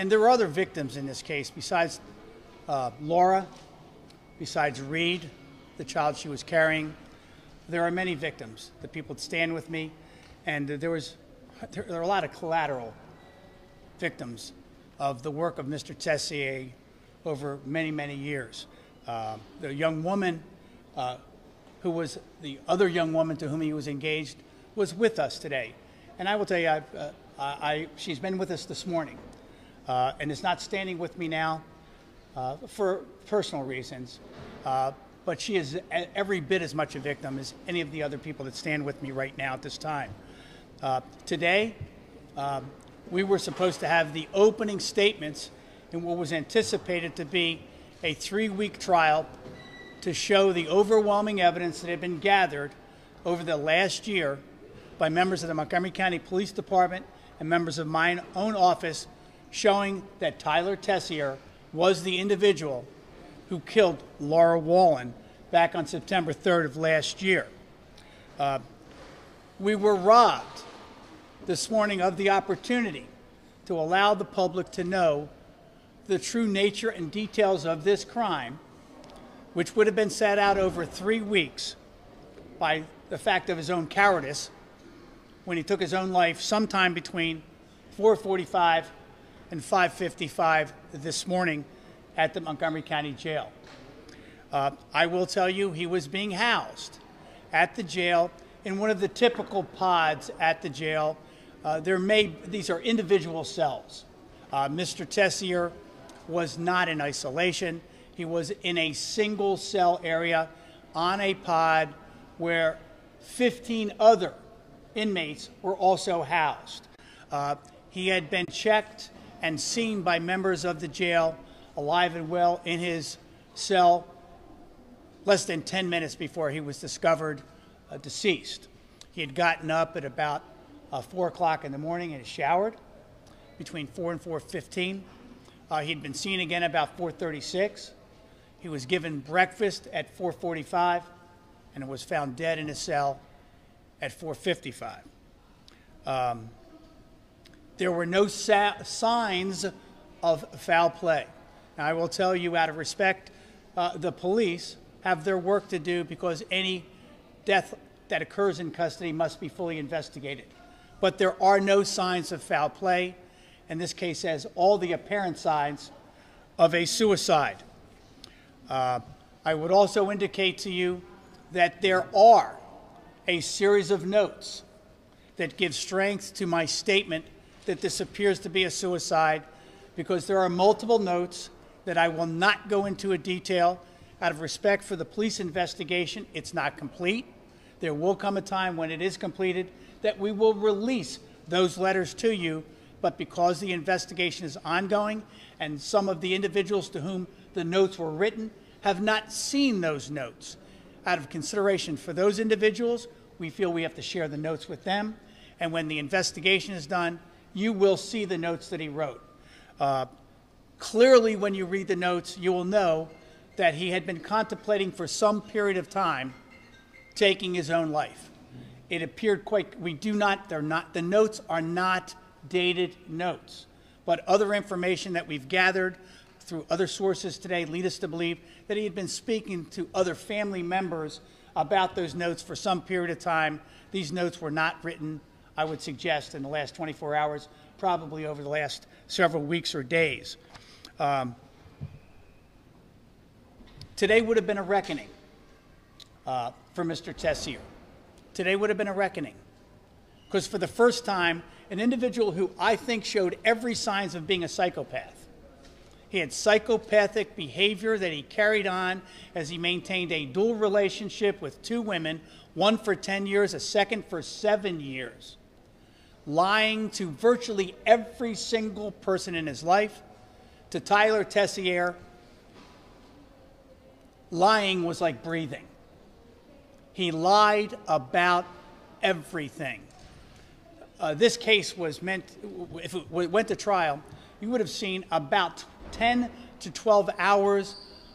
And there are other victims in this case besides uh, Laura, besides Reed, the child she was carrying. There are many victims, the people that stand with me, and there was there, there are a lot of collateral victims of the work of Mr. Tessier over many, many years. Uh, the young woman uh, who was the other young woman to whom he was engaged was with us today. And I will tell you, uh, I, she's been with us this morning uh, and is not standing with me now uh, for personal reasons. Uh, but she is every bit as much a victim as any of the other people that stand with me right now at this time. today, um, we were supposed to have the opening statements in what was anticipated to be a three week trial to show the overwhelming evidence that had been gathered over the last year by members of the Montgomery County Police Department and members of my own office showing that Tyler Tessier was the individual who killed Laura Wallen back on September 3rd of last year. Uh, we were robbed this morning of the opportunity to allow the public to know the true nature and details of this crime, which would have been set out over three weeks by the fact of his own cowardice when he took his own life sometime between 4:45 and 5:55 this morning at the Montgomery County Jail. Uh, I will tell you, he was being housed at the jail in one of the typical pods at the jail uh, there may, these are individual cells. Uh, Mr. Tessier was not in isolation. He was in a single cell area on a pod where 15 other inmates were also housed. Uh, he had been checked and seen by members of the jail alive and well in his cell less than 10 minutes before he was discovered uh, deceased. He had gotten up at about uh, 4 o'clock in the morning and showered between 4 and 4.15. Uh, he'd been seen again about 4.36. He was given breakfast at 4.45 and was found dead in his cell at 4.55. Um, there were no sa- signs of foul play. Now, I will tell you out of respect, uh, the police have their work to do because any death that occurs in custody must be fully investigated but there are no signs of foul play. And this case has all the apparent signs of a suicide. Uh, I would also indicate to you that there are a series of notes that give strength to my statement that this appears to be a suicide because there are multiple notes that I will not go into a detail out of respect for the police investigation. It's not complete. There will come a time when it is completed that we will release those letters to you, but because the investigation is ongoing and some of the individuals to whom the notes were written have not seen those notes, out of consideration for those individuals, we feel we have to share the notes with them. And when the investigation is done, you will see the notes that he wrote. Uh, clearly, when you read the notes, you will know that he had been contemplating for some period of time taking his own life it appeared quite, we do not, they're not, the notes are not dated notes. But other information that we've gathered through other sources today lead us to believe that he had been speaking to other family members about those notes for some period of time. These notes were not written, I would suggest, in the last 24 hours, probably over the last several weeks or days. Um, today would have been a reckoning uh, for Mr. Tessier today would have been a reckoning. Because for the first time, an individual who I think showed every signs of being a psychopath. He had psychopathic behavior that he carried on as he maintained a dual relationship with two women, one for 10 years, a second for seven years, lying to virtually every single person in his life. To Tyler Tessier, lying was like breathing. He lied about everything. Uh, this case was meant, if it went to trial, you would have seen about 10 to 12 hours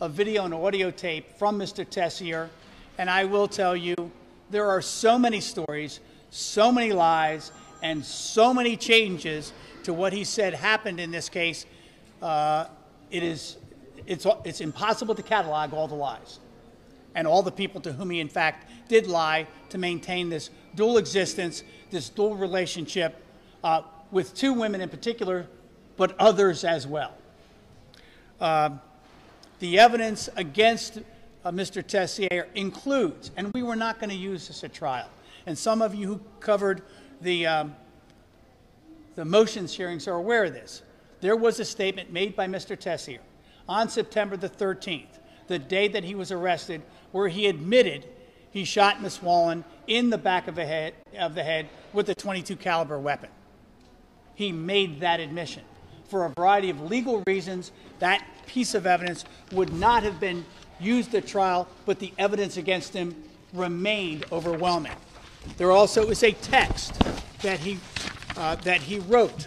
of video and audio tape from Mr. Tessier. And I will tell you, there are so many stories, so many lies, and so many changes to what he said happened in this case. Uh, it is, it's, it's impossible to catalog all the lies and all the people to whom he, in fact, did lie to maintain this dual existence, this dual relationship uh, with two women in particular, but others as well. Uh, the evidence against uh, Mr. Tessier includes, and we were not going to use this at trial, and some of you who covered the, um, the motions hearings are aware of this. There was a statement made by Mr. Tessier on September the 13th, the day that he was arrested, where he admitted he shot Miss Wallen in the back of the head, of the head with a 22 caliber weapon. He made that admission. For a variety of legal reasons, that piece of evidence would not have been used at trial, but the evidence against him remained overwhelming. There also is a text that he, uh, that he wrote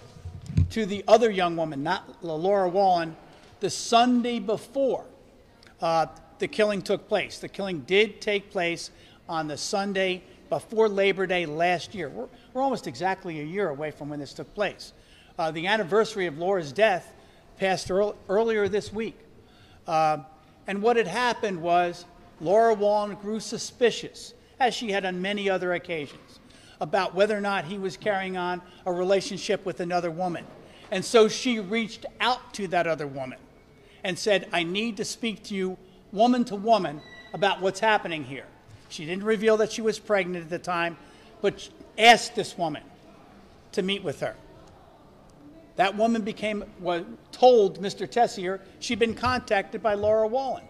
to the other young woman, not Laura Wallen, the Sunday before uh, the killing took place. The killing did take place on the Sunday before Labor Day last year. We're, we're almost exactly a year away from when this took place. Uh, the anniversary of Laura's death passed earl- earlier this week. Uh, and what had happened was Laura Wallen grew suspicious, as she had on many other occasions, about whether or not he was carrying on a relationship with another woman. And so she reached out to that other woman and said, I need to speak to you woman to woman about what's happening here. She didn't reveal that she was pregnant at the time, but asked this woman to meet with her. That woman became was told Mr. Tessier she'd been contacted by Laura Wallen.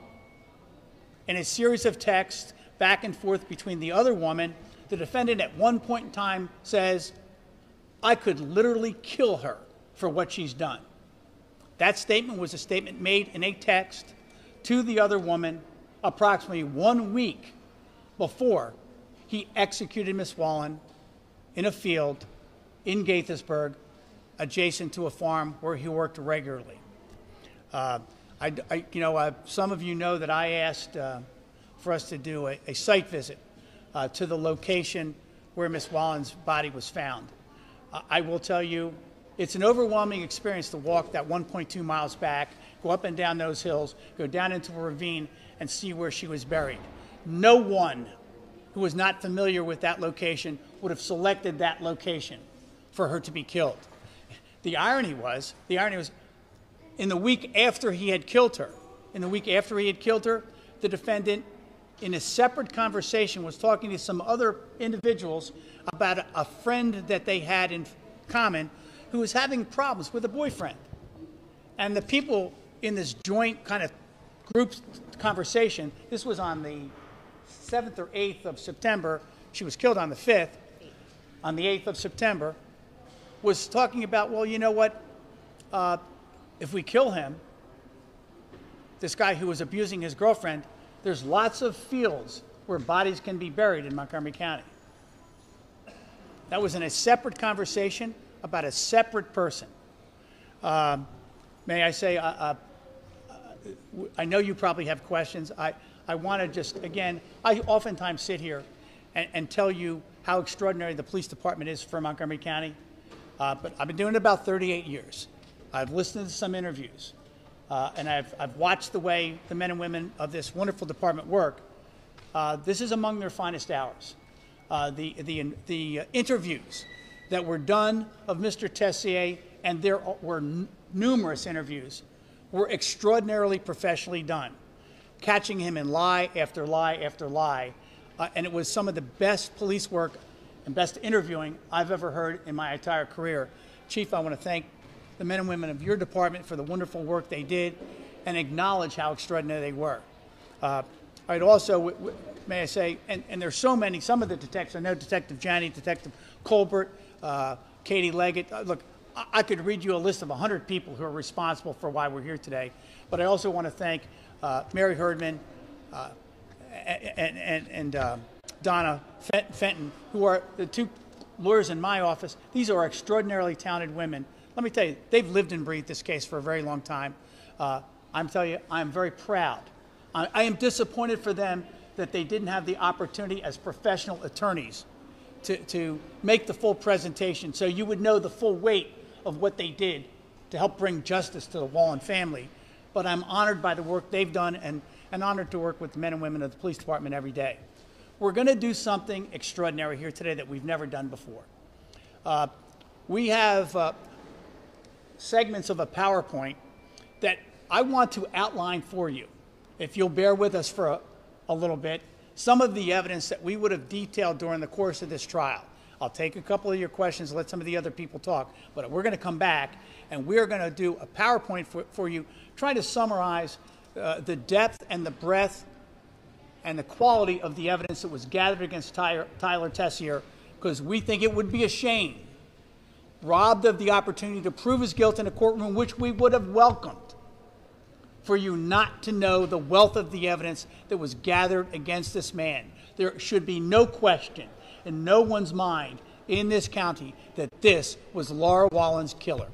In a series of texts back and forth between the other woman, the defendant at one point in time says, I could literally kill her for what she's done. That statement was a statement made in a text to the other woman approximately one week before he executed Miss Wallen in a field in Gaithersburg, adjacent to a farm where he worked regularly. Uh, I, I, you know, uh, some of you know that I asked uh, for us to do a, a site visit uh, to the location where Miss Wallen's body was found. I will tell you, it's an overwhelming experience to walk that 1.2 miles back, go up and down those hills, go down into a ravine, and see where she was buried. No one who was not familiar with that location would have selected that location for her to be killed. The irony was, the irony was, in the week after he had killed her, in the week after he had killed her, the defendant, in a separate conversation, was talking to some other individuals about a friend that they had in common who was having problems with a boyfriend. And the people in this joint kind of group conversation, this was on the 7th or 8th of September, she was killed on the 5th, on the 8th of September, was talking about, well, you know what? Uh, if we kill him, this guy who was abusing his girlfriend, there's lots of fields where bodies can be buried in Montgomery County. That was in a separate conversation about a separate person. Um, may I say, uh, uh, I know you probably have questions. I, I want to just, again, I oftentimes sit here and, and, tell you how extraordinary the police department is for Montgomery County. Uh, but I've been doing it about 38 years. I've listened to some interviews, uh, and I've, I've watched the way the men and women of this wonderful department work. Uh, this is among their finest hours. Uh, the, the, the interviews that were done of Mr. Tessier, and there were numerous interviews, were extraordinarily professionally done, catching him in lie after lie after lie. Uh, and it was some of the best police work and best interviewing I've ever heard in my entire career. Chief, I want to thank the men and women of your department for the wonderful work they did and acknowledge how extraordinary they were. Uh, I'd also, may I say, and, and there's so many, some of the detectives, I know Detective Janney, Detective Colbert, uh, Katie Leggett. Uh, look, I-, I could read you a list of 100 people who are responsible for why we're here today. But I also want to thank uh, Mary Herdman uh, and, and, and uh, Donna Fenton, who are the two lawyers in my office. These are extraordinarily talented women. Let me tell you, they've lived and breathed this case for a very long time. Uh, I'm telling you, I'm very proud. I, I am disappointed for them that they didn't have the opportunity as professional attorneys to, to make the full presentation so you would know the full weight of what they did to help bring justice to the Wallen family. But I'm honored by the work they've done and, and honored to work with the men and women of the police department every day. We're going to do something extraordinary here today that we've never done before. Uh, we have uh, segments of a PowerPoint that I want to outline for you. If you'll bear with us for a, a little bit, some of the evidence that we would have detailed during the course of this trial. I'll take a couple of your questions, let some of the other people talk, but we're going to come back and we're going to do a PowerPoint for, for you, trying to summarize uh, the depth and the breadth and the quality of the evidence that was gathered against Tyler, Tyler Tessier, because we think it would be a shame, robbed of the opportunity to prove his guilt in a courtroom which we would have welcomed, for you not to know the wealth of the evidence that was gathered against this man. There should be no question in no one's mind in this county that this was Laura Wallen's killer.